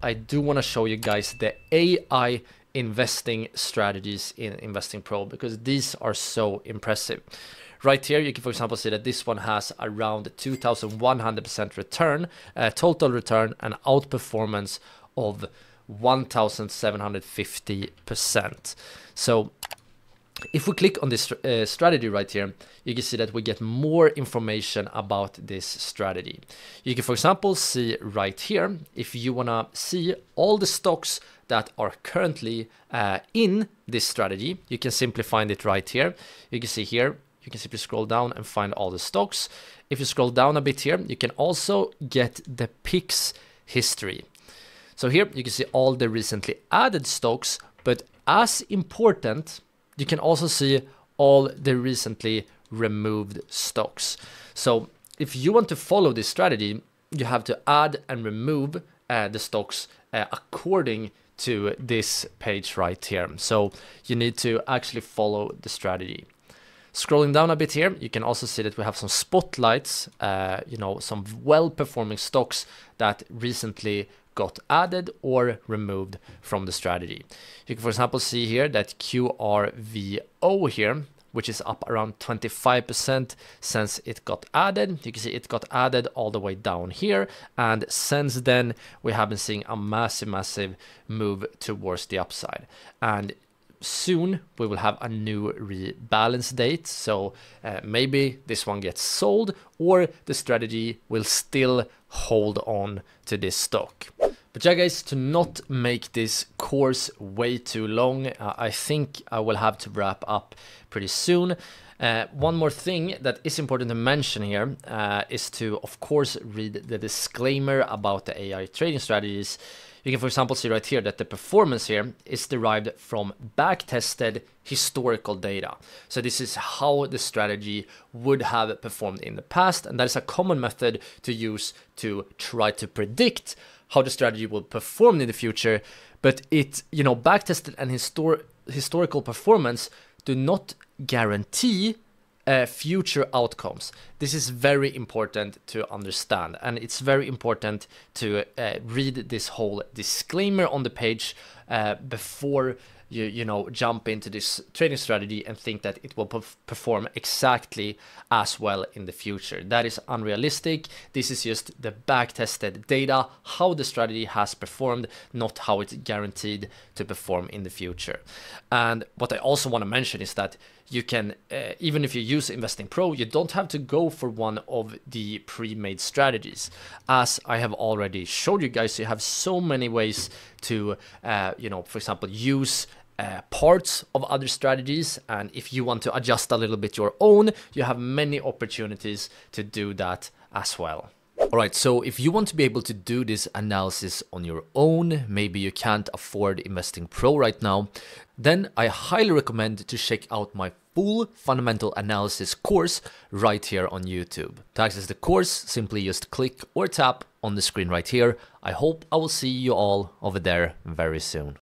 I do want to show you guys the AI investing strategies in InvestingPro because these are so impressive. Right here, you can, for example, see that this one has around 2,100% return, uh, total return, and outperformance of 1,750%. So if we click on this uh, strategy right here, you can see that we get more information about this strategy. You can, for example, see right here, if you want to see all the stocks that are currently uh, in this strategy, you can simply find it right here. You can see here, you can simply scroll down and find all the stocks. If you scroll down a bit here, you can also get the picks history. So here you can see all the recently added stocks, but as important, you can also see all the recently removed stocks. So if you want to follow this strategy, you have to add and remove uh, the stocks uh, according to this page right here. So you need to actually follow the strategy. Scrolling down a bit here, you can also see that we have some spotlights, uh, you know, some well-performing stocks that recently got added or removed from the strategy. You can, for example, see here that QRVO here, which is up around 25% since it got added. You can see it got added all the way down here. And since then, we have been seeing a massive, massive move towards the upside. And soon we will have a new rebalance date. So uh, maybe this one gets sold or the strategy will still hold on to this stock. But yeah guys to not make this course way too long uh, i think i will have to wrap up pretty soon uh, one more thing that is important to mention here uh, is to, of course, read the disclaimer about the AI trading strategies you can, for example, see right here that the performance here is derived from back-tested historical data. So this is how the strategy would have performed in the past, and that is a common method to use to try to predict how the strategy will perform in the future. But it, you know, back-tested and histor historical performance do not guarantee uh, future outcomes. This is very important to understand, and it's very important to uh, read this whole disclaimer on the page uh, before you you know jump into this trading strategy and think that it will perform exactly as well in the future. That is unrealistic. This is just the back tested data how the strategy has performed not how it's guaranteed to perform in the future. And what i also want to mention is that you can uh, even if you use InvestingPro you don't have to go for one of the pre-made strategies. As i have already showed you guys you have so many ways to uh, you know for example use uh, parts of other strategies and if you want to adjust a little bit your own you have many opportunities to do that as well Alright, so if you want to be able to do this analysis on your own, maybe you can't afford InvestingPro right now, then I highly recommend to check out my full fundamental analysis course right here on YouTube. To access the course, simply just click or tap on the screen right here. I hope I will see you all over there very soon.